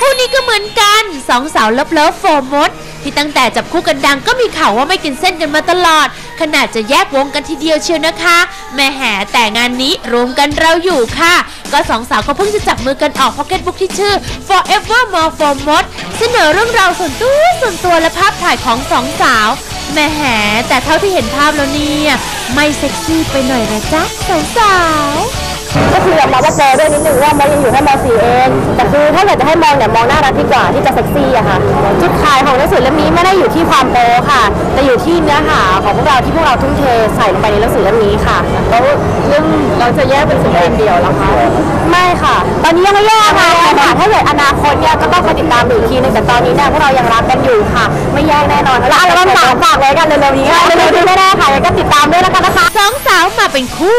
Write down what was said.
คู่นี้ก็เหมือนกันสองสาว love love โฟร์มดที่ตั้งแต่จับคู่กันดังก็มีข่าวว่าไม่กินเส้นกันมาตลอด ขนาดจะแยกวงกันทีเดียวเชียวนะคะ แม่แห่แต่งานนี้รวมกันเราอยู่ค่ะ ก็สองสาวก็เพิ่งจะจับมือกันออก pocket book ที่ชื่อ Forever More Four Mod เสนอเรื่องราวส่วนตัวส่วนตัวและภาพถ่ายของสองสาวแม่แห่แต่เท่าที่เห็นภาพแล้วเนี่ยไม่เซ็กซี่ไปหน่อยนะจ๊ะสาวสาวๆก็คือยอมรับว่าโปรด้วยนิดนึงว่ามอยังอยู่แค่ม .4 เอง ถ้าเกิดจะให้มองเนี่ยมองน่ารักดีกว่าที่จะเซ็กซี่อะค่ะจุดขายของหนังสือเล่มนี้ไม่ได้อยู่ที่ความโปรค่ะ แต่อยู่ที่เนื้อหาของพวกเราที่พวกเราทุ่มเทใส่ลงไปในหนังสือเล่มนี้ค่ะแล้วเรื่องเราจะแยกเป็นศิลปินเดียวแล้วคะไม่ค่ะ ตอนนี้ยังไม่แยกค่ะค่ะถ้าเกิดอนาคตเนี่ยก็ต้องคอยติดตามดูอีกทีนึงแต่ตอนนี้เนี่ยพวกเรายังรักกันอยู่ค่ะ ไม่แยกแน่นอนแล้วอัลบั้มสามฝากไว้กันเร็วๆนี้ค่ะเร็วๆนี้ไม่ได้ค่ะยังก็ติดตามด้วยแล้วกันนะคะสองสาวมาเป็นคู่